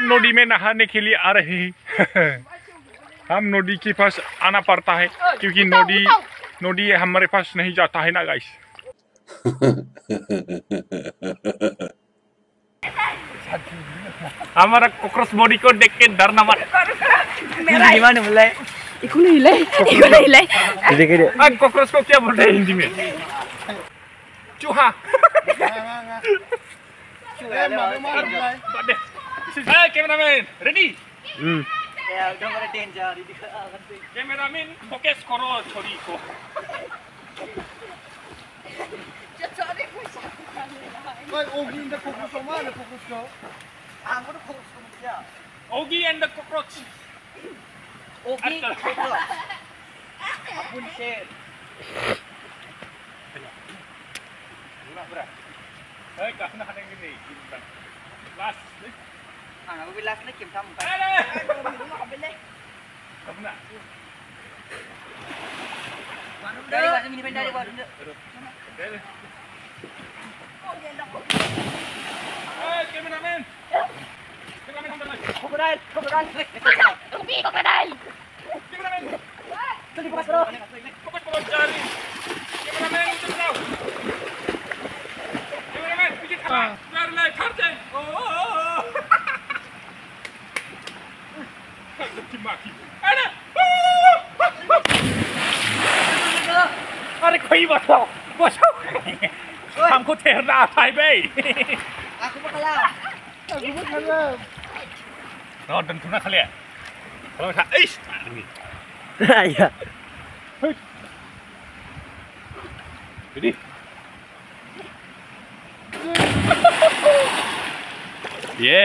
हम नदी में नहाने के लिए आ रहे हैं। हम नदी के पास आना पड़ता है क्योंकि नदी नदी हमारे पास नहीं जाता है ना गाइस हमारा कॉकरोच बॉडी को देख के मत। dia. हाँ। कॉकरोच को क्या बोलते हैं हिंदी में? चूहा। Hai kameramen, ready? Hmm. Ya udah mulai danger ini. Ah, kameramen fokus koro chori ko. Chori Ogi and the cockroach are mine, cockroach cockroach. Ogi and the cockroach. Ogi and the cockroach. Apun share. Murah, karena ada yang gini. Last. Eh? Ah, aku bilang ni kim sama kan. Hey, kau nak? Dari mana mini benda dari baru. Hey, cameraman. Cameraman, cameraman. Krokodil, krokodil. Kopi, krokodil. Cameraman. Tadi buka bro. Fokus kau cari. Cameraman, itu kau. Cameraman, bikin apa? Biar lagi karten. Oh. あれ食いましょうご紹介ทำคุณเทราไทยเบ้อาคุณมาคาร่าคุณมาคาร่ารอดันทุนนักเลยเราถ่ายเอ้ยอะไระดูดิเย้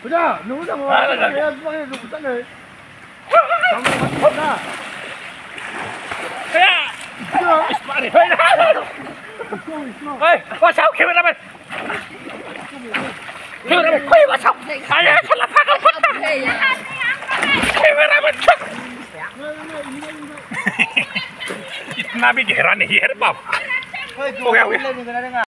इधर Iya lah, boleh buka. Cameraman, steady, steady. Udah, nunggu sama Ah, dah, dah. saya semuanya nunggu sana. Ya. Ismari, hei. Hei, wasau cameraman. Cameraman, hei wasau. Saya salah pakai patah. Cameraman. इतना भी गहरा नहीं है रे बाप Hei, Oke, oke. boleh nih, dengar